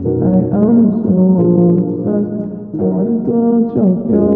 I am so obsessed. I wanna go choke your